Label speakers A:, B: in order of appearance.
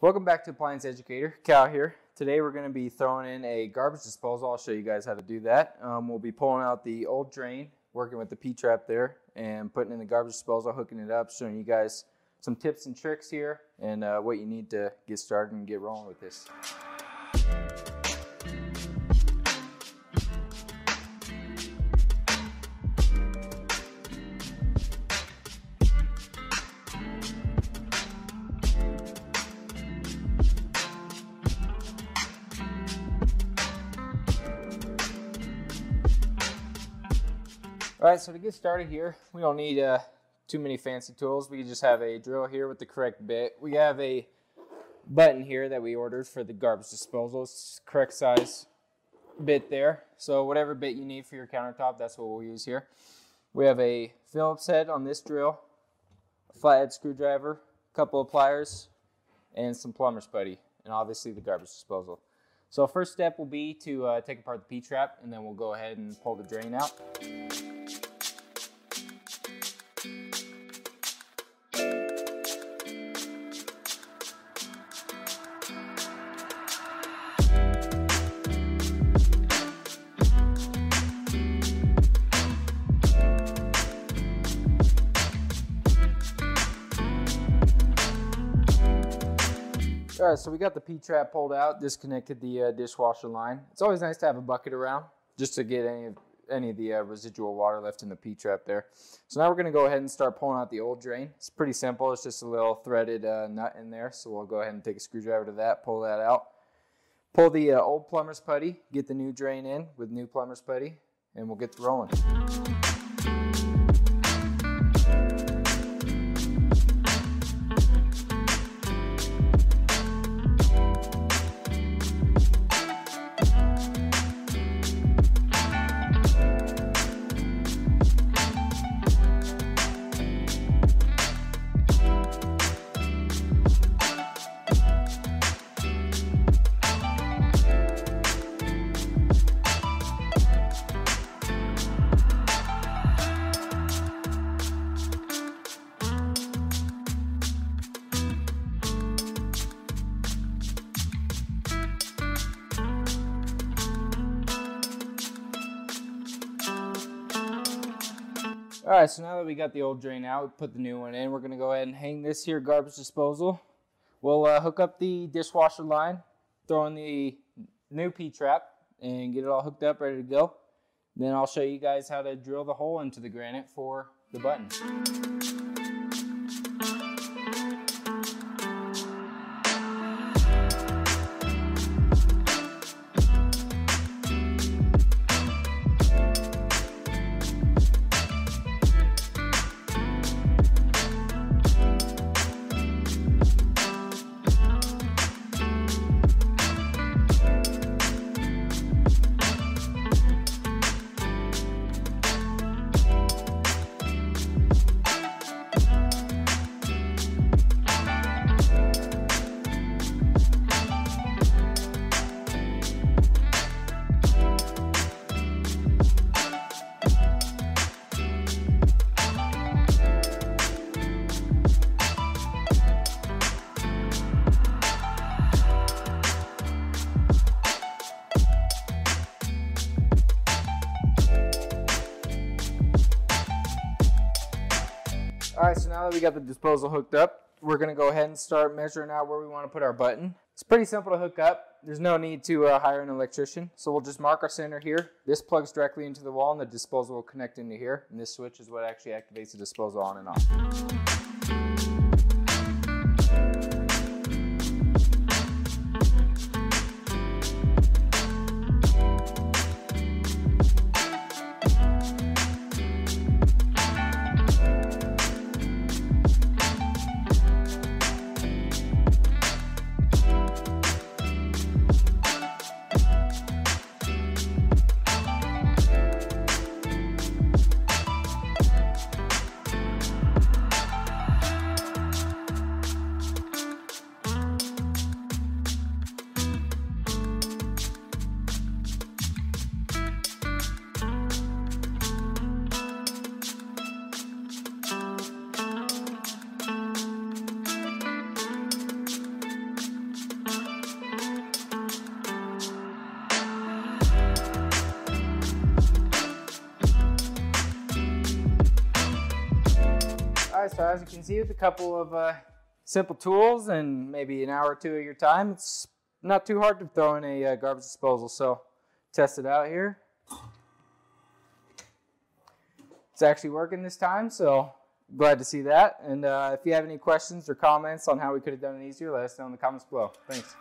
A: Welcome back to Appliance Educator. Cal here. Today we're going to be throwing in a garbage disposal. I'll show you guys how to do that. Um, we'll be pulling out the old drain, working with the P-trap there, and putting in the garbage disposal, hooking it up, showing you guys some tips and tricks here and uh, what you need to get started and get rolling with this. All right, so to get started here, we don't need uh, too many fancy tools. We just have a drill here with the correct bit. We have a button here that we ordered for the garbage disposal. It's correct size bit there. So whatever bit you need for your countertop, that's what we'll use here. We have a Phillips head on this drill, a flathead screwdriver, a couple of pliers, and some plumber's putty, and obviously the garbage disposal. So first step will be to uh, take apart the P-trap, and then we'll go ahead and pull the drain out. All right, so we got the P-trap pulled out, disconnected the uh, dishwasher line. It's always nice to have a bucket around just to get any of, any of the uh, residual water left in the P-trap there. So now we're gonna go ahead and start pulling out the old drain. It's pretty simple, it's just a little threaded uh, nut in there. So we'll go ahead and take a screwdriver to that, pull that out. Pull the uh, old plumber's putty, get the new drain in with new plumber's putty, and we'll get rolling. All right, so now that we got the old drain out, we put the new one in. We're gonna go ahead and hang this here garbage disposal. We'll uh, hook up the dishwasher line, throw in the new P-trap, and get it all hooked up, ready to go. Then I'll show you guys how to drill the hole into the granite for the button. Right, so now that we got the disposal hooked up, we're gonna go ahead and start measuring out where we wanna put our button. It's pretty simple to hook up. There's no need to uh, hire an electrician. So we'll just mark our center here. This plugs directly into the wall and the disposal will connect into here. And this switch is what actually activates the disposal on and off. So as you can see with a couple of uh, simple tools and maybe an hour or two of your time, it's not too hard to throw in a uh, garbage disposal. So test it out here. It's actually working this time, so glad to see that. And uh, if you have any questions or comments on how we could have done it easier, let us know in the comments below. Thanks.